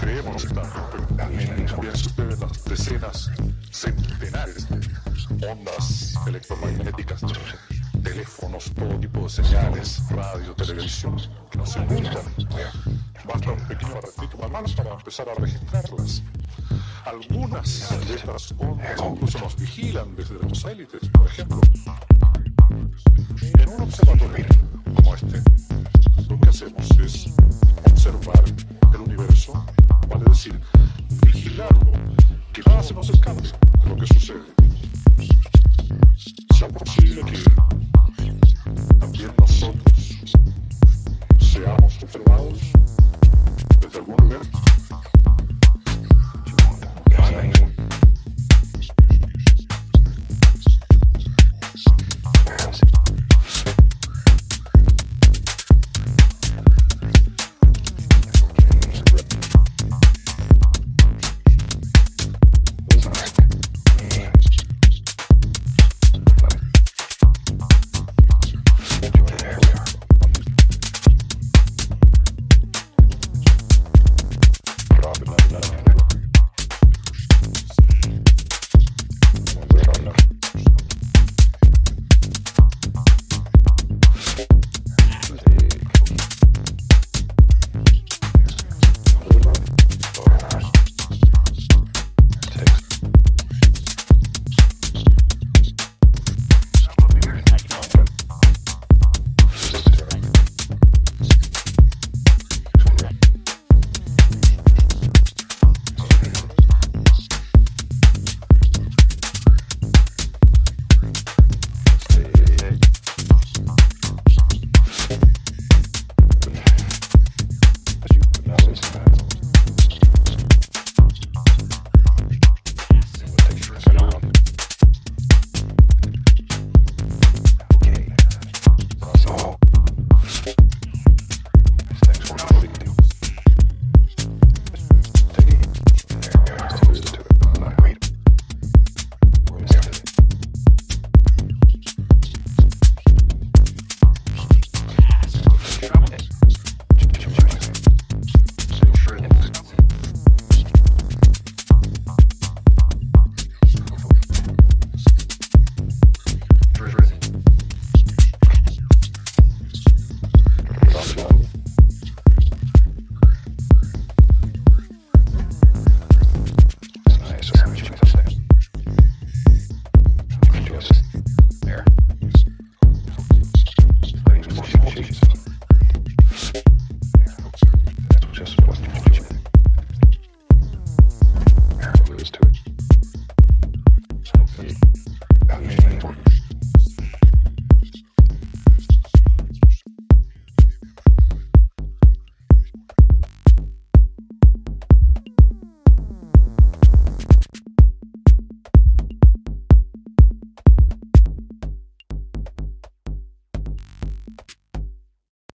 creemos estar, pero también ustedes las decenas, centenares de ondas electromagnéticas, teléfonos, todo tipo de señales, radio, televisión, que nos inundan. Basta un pequeño ratito más para empezar a registrarlas. Algunas de estas ondas incluso nos vigilan desde los satélites, por ejemplo. En un observatorio Podcast.